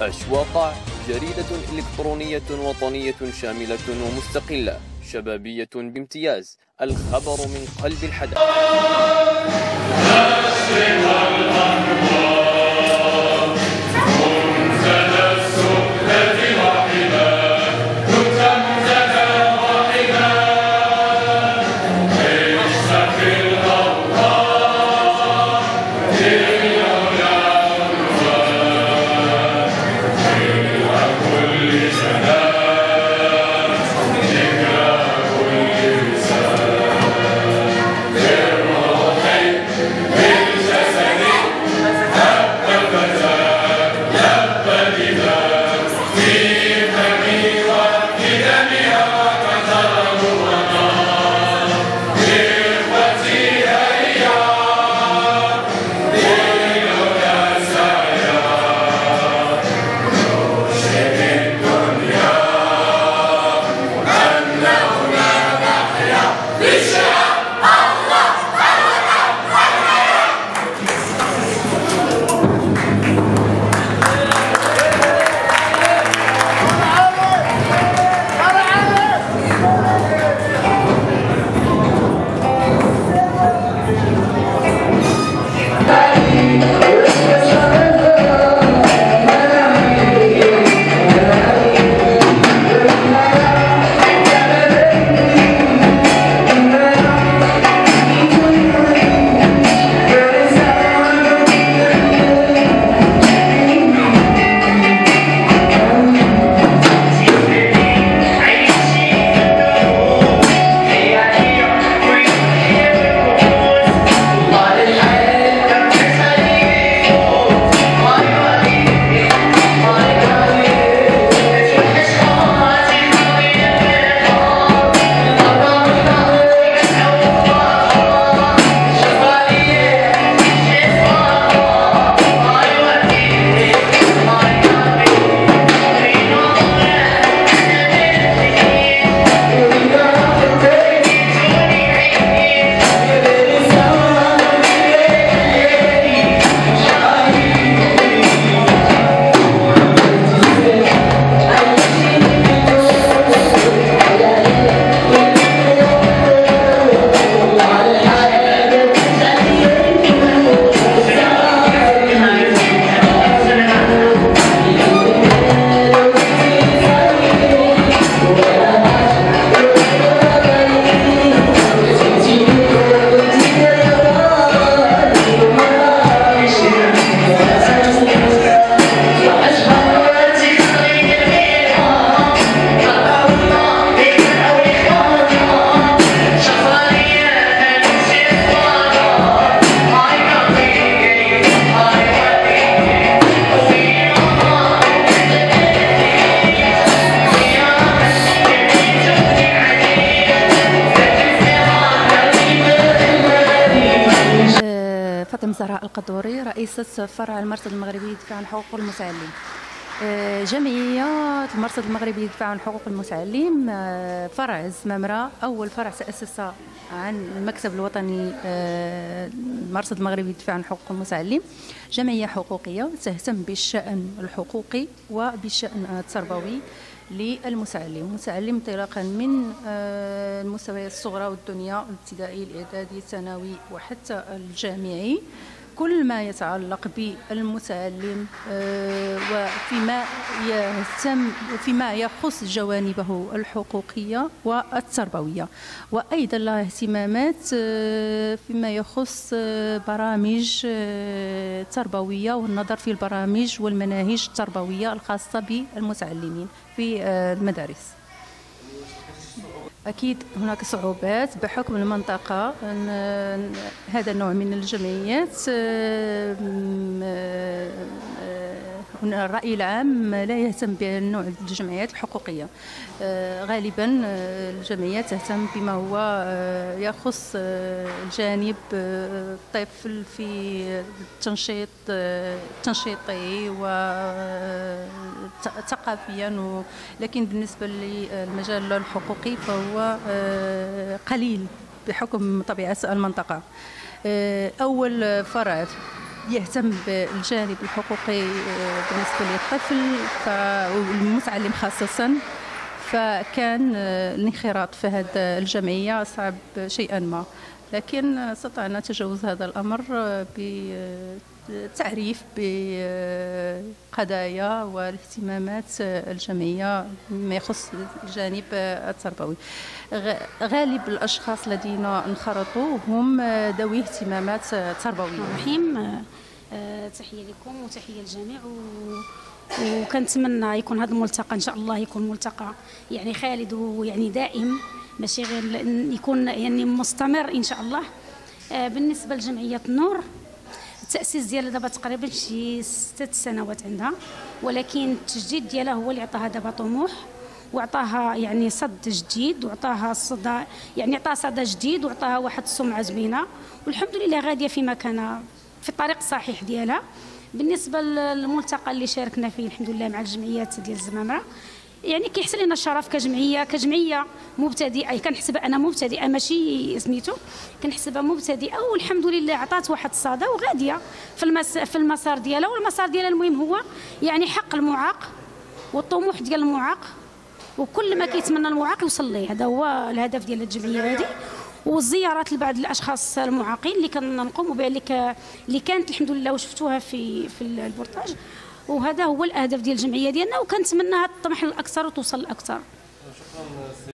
أشواق جريدة إلكترونية وطنية شاملة ومستقلة شبابية بامتياز الخبر من قلب الحدث. Hey! القدوري رئيسة فرع المرصد المغربي للدفاع عن حقوق المسلم آه، جمعية المرصد المغربي للدفاع عن حقوق المسلم آه، فرع الزمامرة أول فرع تأسس عن المكتب الوطني آه، المرصد المغربي للدفاع عن حقوق المسلم جمعية حقوقية تهتم بالشأن الحقوقي وبالشأن التربوي للمسلم المسلم انطلاقا من المستويات الصغرى والدنيا الابتدائي الإعدادي الثانوي وحتى الجامعي. كل ما يتعلق بالمتعلم آه، وفيما يهتم فيما يخص جوانبه الحقوقية والتربوية. وأيضا لها اهتمامات آه، فيما يخص آه، برامج تربوية والنظر في البرامج والمناهج التربوية الخاصة بالمتعلمين في المدارس. أكيد هناك صعوبات بحكم المنطقة. هذا النوع من الجمعيات الرأي العام لا يهتم بنوع الجمعيات الحقوقية. آه، غالبا آه، الجمعيات تهتم بما هو آه، يخص الجانب الطفل في التنشيط التنشيطي وثقافيا لكن بالنسبة للمجال الحقوقي فهو قليل بحكم طبيعة المنطقة. أول فرع يهتم بالجانب الحقوقي آه، بالنسبة للطفل والمتعلم خاصة. فكان آه، الانخراط في هذه الجمعية صعب شيئا ما. لكن استطعنا تجاوز هذا الأمر بالتعريف بقضايا والاهتمامات الجمعية مما يخص الجانب التربوي. غالب الأشخاص الذين انخرطوا هم ذوي اهتمامات تربوية. رحيم آه، تحية لكم وتحية للجميع و... وكنتمنى يكون هذا الملتقى إن شاء الله يكون ملتقى يعني خالد ويعني دائم ماشي غير يكون يعني مستمر إن شاء الله. آه، بالنسبة لجمعية النور التأسيس ديالها دابا تقريبا شي ست سنوات عندها ولكن التجديد ديالها هو اللي عطاها دابا طموح وعطاها يعني صد جديد وعطاها صدى يعني عطاها صدى جديد وعطاها واحد السمعة زوينة. والحمد لله غادية في مكانها في الطريق الصحيح ديالها. بالنسبة للملتقى اللي شاركنا فيه الحمد لله مع الجمعيات ديال الزمامرة يعني كيحسن لنا الشرف كجمعية كجمعية مبتدئة. كنحسبها أنا مبتدئة ماشي سميتو. كنحسبها مبتدئة والحمد لله عطات واحد الصدى وغادية في المس في المسار ديالها. والمسار ديالها المهم هو يعني حق المعاق والطموح ديال المعاق. وكل ما كيتمنى المعاق يوصل ليه. هذا هو الهدف ديال الجمعية هذه والزيارات لبعض الأشخاص المعاقين اللي كنقوموا بها اللي كانت الحمد لله وشفتوها في في البورتاج. وهذا هو الأهداف ديال الجمعية ديالنا وكنتمنى هذا الطمح الأكثر وتوصل الأكثر.